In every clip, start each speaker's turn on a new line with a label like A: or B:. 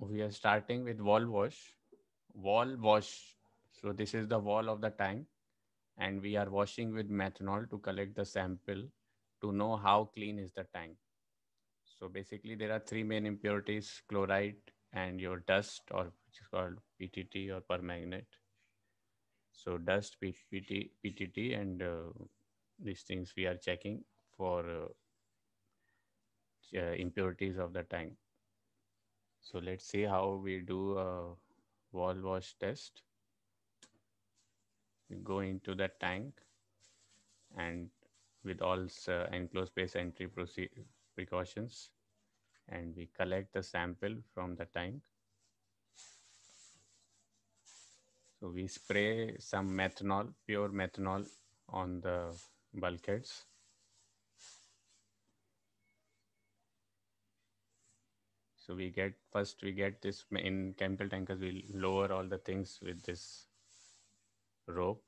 A: we are starting with wall wash. Wall wash. So this is the wall of the tank and we are washing with methanol to collect the sample to know how clean is the tank. So basically there are three main impurities, chloride and your dust or which is called PTT or permanganate. So dust, PTT, PTT and uh, these things we are checking for uh, uh, impurities of the tank. So let's see how we do a wall wash test. We go into the tank and with all uh, enclosed space entry precautions and we collect the sample from the tank. So we spray some methanol, pure methanol on the bulkheads So we get first we get this in chemical tankers, we lower all the things with this rope.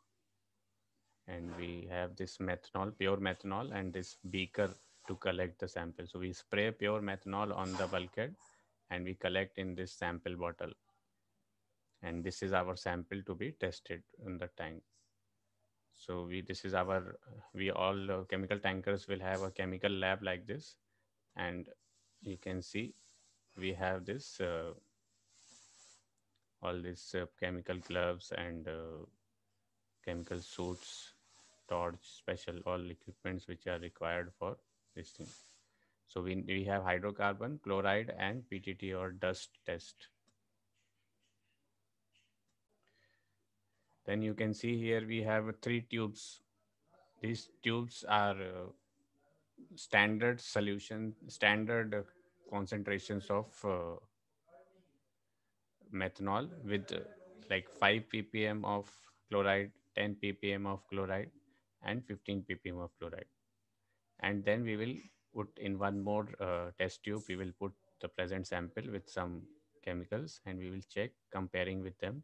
A: And we have this methanol, pure methanol, and this beaker to collect the sample. So we spray pure methanol on the bulkhead and we collect in this sample bottle. And this is our sample to be tested in the tank. So we this is our we all uh, chemical tankers will have a chemical lab like this, and you can see we have this uh, all these uh, chemical gloves and uh, chemical suits torch special all equipments which are required for this thing. So we, we have hydrocarbon chloride and ptt or dust test. Then you can see here we have three tubes. These tubes are uh, standard solution standard concentrations of uh, methanol with uh, like 5 ppm of chloride 10 ppm of chloride and 15 ppm of chloride. And then we will put in one more uh, test tube. We will put the present sample with some chemicals and we will check comparing with them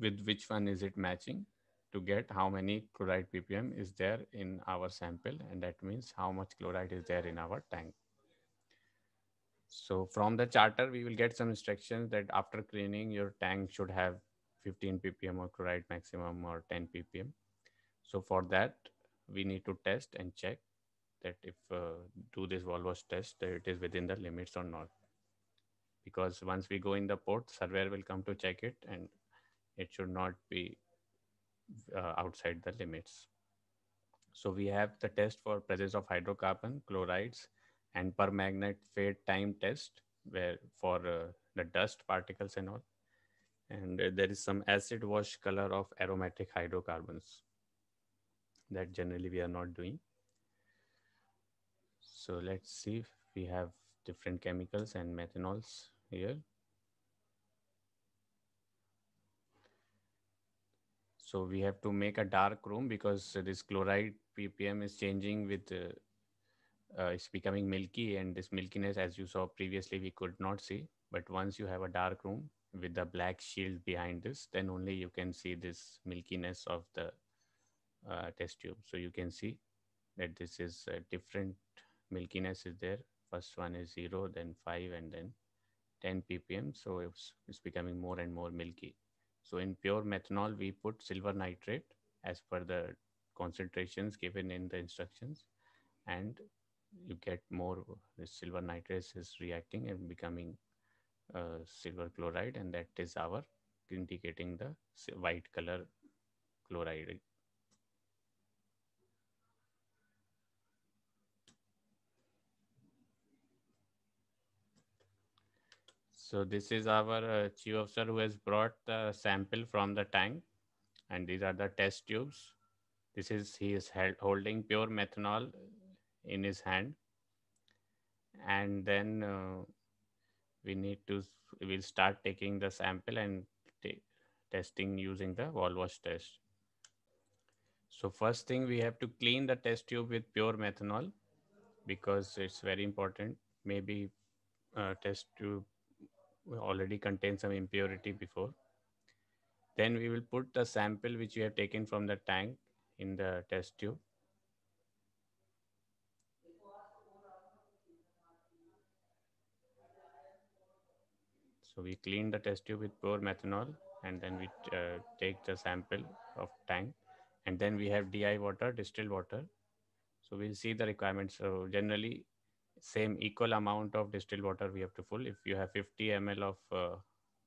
A: with which one is it matching to get how many chloride ppm is there in our sample. And that means how much chloride is there in our tank so from the charter, we will get some instructions that after cleaning, your tank should have 15 ppm of chloride maximum or 10 ppm. So for that, we need to test and check that if uh, do this wash test, that it is within the limits or not. Because once we go in the port, surveyor will come to check it and it should not be uh, outside the limits. So we have the test for presence of hydrocarbon, chlorides, and permanganate fade time test where for uh, the dust particles and all. And uh, there is some acid wash color of aromatic hydrocarbons that generally we are not doing. So let's see if we have different chemicals and methanols here. So we have to make a dark room because this chloride ppm is changing with uh, uh, it's becoming milky and this milkiness as you saw previously we could not see. But once you have a dark room with the black shield behind this then only you can see this milkiness of the uh, test tube. So you can see that this is a different milkiness is there. First one is 0 then 5 and then 10 ppm. So it's, it's becoming more and more milky. So in pure methanol we put silver nitrate as per the concentrations given in the instructions. And you get more the silver nitrate is reacting and becoming uh, silver chloride and that is our indicating the white color chloride So this is our uh, chief officer who has brought the sample from the tank and these are the test tubes. This is, he is held, holding pure methanol in his hand. And then uh, we need to we'll start taking the sample and testing using the wall wash test. So first thing we have to clean the test tube with pure methanol because it's very important. Maybe uh, test tube already contains some impurity before. Then we will put the sample which we have taken from the tank in the test tube So we clean the test tube with pure methanol and then we uh, take the sample of tank and then we have DI water, distilled water. So we'll see the requirements. So generally same equal amount of distilled water we have to fill. If you have 50 ml of uh,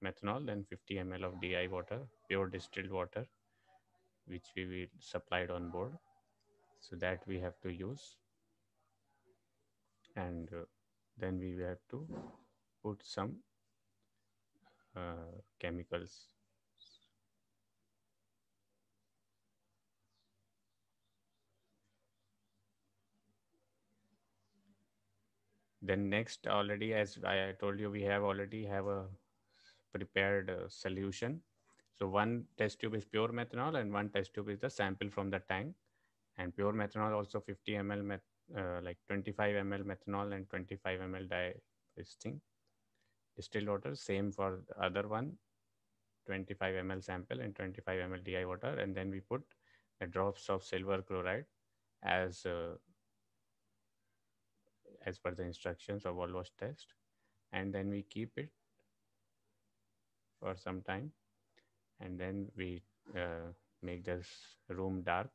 A: methanol, then 50 ml of DI water, pure distilled water, which we will supplied on board. So that we have to use. And uh, then we have to put some chemicals. Then next already, as I told you, we have already have a prepared uh, solution. So one test tube is pure methanol and one test tube is the sample from the tank. And pure methanol also 50 ml, met, uh, like 25 ml methanol and 25 ml di this thing. Distilled water, same for the other one, 25 ml sample and 25 ml DI water. And then we put the drops of silver chloride as uh, as per the instructions of wall wash test. And then we keep it for some time and then we uh, make this room dark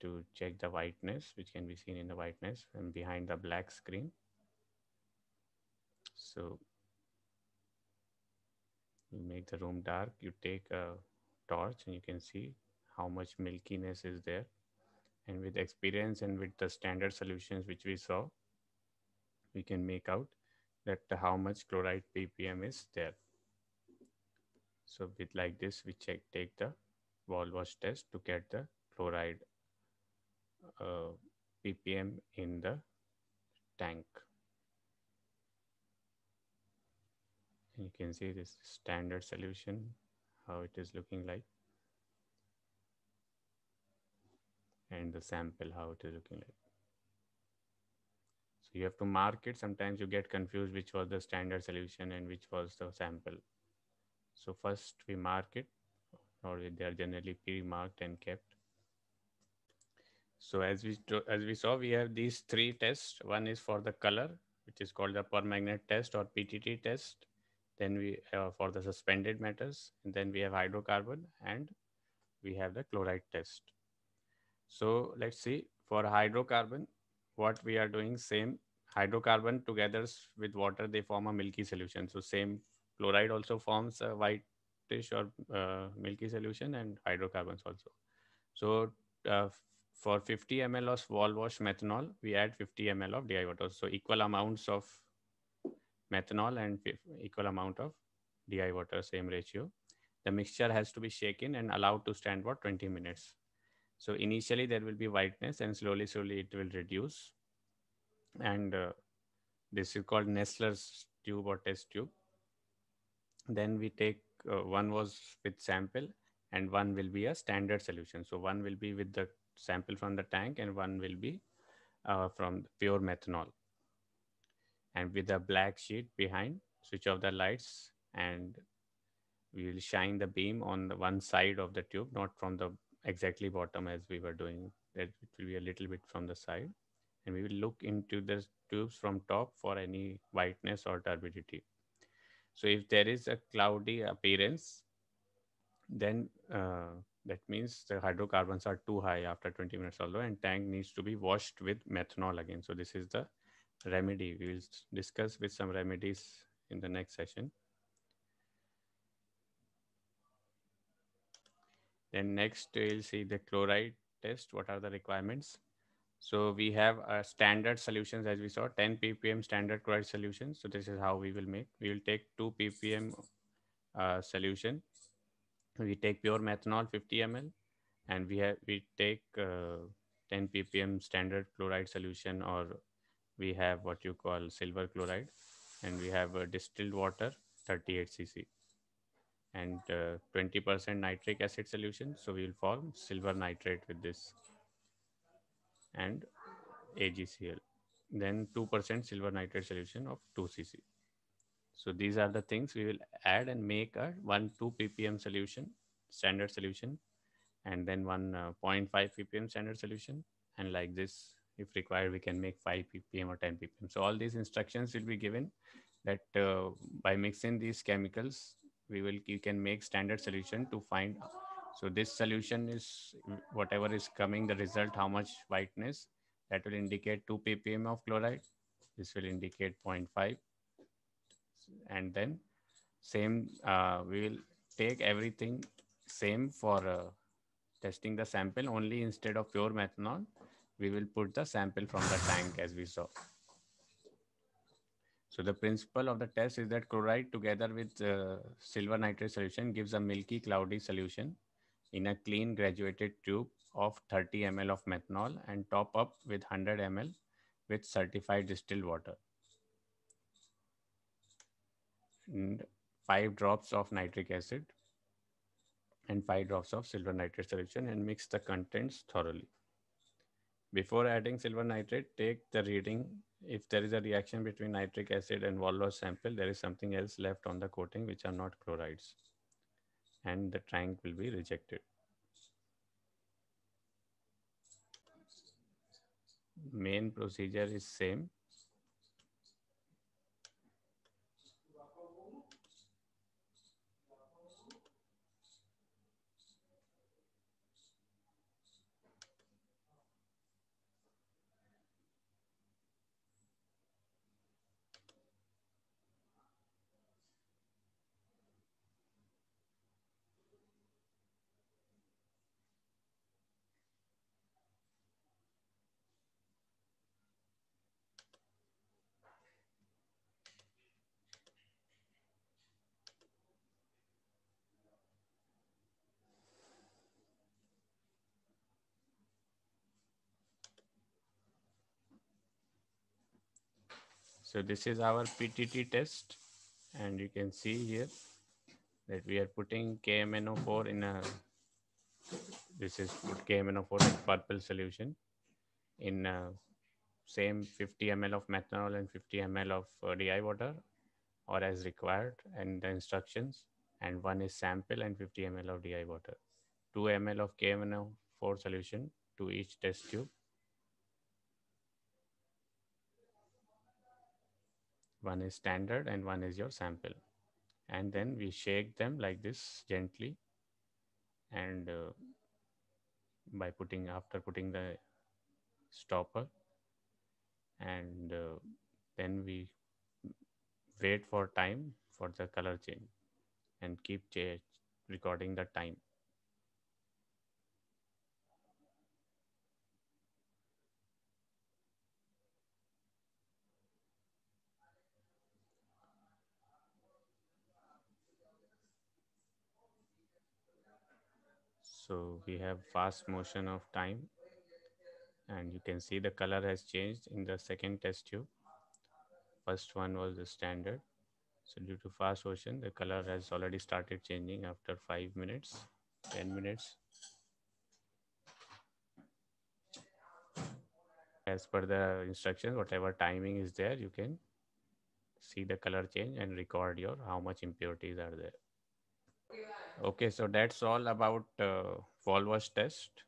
A: to check the whiteness which can be seen in the whiteness and behind the black screen so you make the room dark you take a torch and you can see how much milkiness is there and with experience and with the standard solutions which we saw we can make out that how much chloride ppm is there so with like this, we check take the wall wash test to get the chloride uh, ppm in the tank. You can see this standard solution, how it is looking like. And the sample, how it is looking like. So you have to mark it. Sometimes you get confused which was the standard solution and which was the sample. So first we mark it or they are generally pre-marked and kept. So as we as we saw, we have these three tests. One is for the color, which is called the permanganate test or PTT test. Then we uh, for the suspended matters, and then we have hydrocarbon, and we have the chloride test. So let's see for hydrocarbon, what we are doing same hydrocarbon together with water, they form a milky solution. So same Chloride also forms a whitish or uh, milky solution and hydrocarbons also. So uh, for 50 ml of wall wash methanol, we add 50 ml of DI water. So equal amounts of methanol and equal amount of DI water, same ratio. The mixture has to be shaken and allowed to stand for 20 minutes. So initially there will be whiteness and slowly, slowly it will reduce. And uh, this is called Nessler's tube or test tube then we take uh, one was with sample and one will be a standard solution. So one will be with the sample from the tank and one will be uh, from pure methanol. And with a black sheet behind, switch off the lights and we will shine the beam on the one side of the tube, not from the exactly bottom as we were doing. That it will be a little bit from the side. And we will look into the tubes from top for any whiteness or turbidity. So if there is a cloudy appearance, then uh, that means the hydrocarbons are too high after 20 minutes or although and tank needs to be washed with methanol again. So this is the remedy. We will discuss with some remedies in the next session. Then next we'll see the chloride test. What are the requirements? So we have a standard solutions as we saw 10 ppm standard chloride solution. So this is how we will make. We will take 2 ppm uh, solution. We take pure methanol 50 ml and we have we take uh, 10 ppm standard chloride solution or we have what you call silver chloride and we have a distilled water 38 cc and 20% uh, nitric acid solution. So we will form silver nitrate with this and AgCl. Then 2% silver nitrate solution of 2 cc. So these are the things we will add and make a 1 2 ppm solution, standard solution, and then one uh, 0.5 ppm standard solution. And like this, if required, we can make 5 ppm or 10 ppm. So all these instructions will be given that uh, by mixing these chemicals, we will you can make standard solution to find. So this solution is whatever is coming the result how much whiteness that will indicate 2 ppm of chloride. This will indicate 0.5 and then same uh, we will take everything same for uh, testing the sample only instead of pure methanol we will put the sample from the tank as we saw so the principle of the test is that chloride together with uh, silver nitrate solution gives a milky cloudy solution in a clean graduated tube of 30 ml of methanol and top up with 100 ml with certified distilled water and 5 drops of nitric acid and 5 drops of silver nitrate solution and mix the contents thoroughly. Before adding silver nitrate, take the reading. If there is a reaction between nitric acid and wall wash sample, there is something else left on the coating which are not chlorides and the tank will be rejected. Main procedure is same So this is our PTT test and you can see here that we are putting KMNO4 in a, this is put KMNO4 in purple solution in a same 50 ml of methanol and 50 ml of uh, DI water or as required and the instructions and one is sample and 50 ml of DI water. 2 ml of KMNO4 solution to each test tube one is standard and one is your sample. And then we shake them like this gently. And uh, by putting after putting the stopper. And uh, then we wait for time for the color change. And keep recording the time So we have fast motion of time and you can see the color has changed in the second test tube. First one was the standard. So due to fast motion, the color has already started changing after five minutes, 10 minutes. As per the instructions, whatever timing is there, you can see the color change and record your how much impurities are there. Okay, so that's all about uh, wall wash test.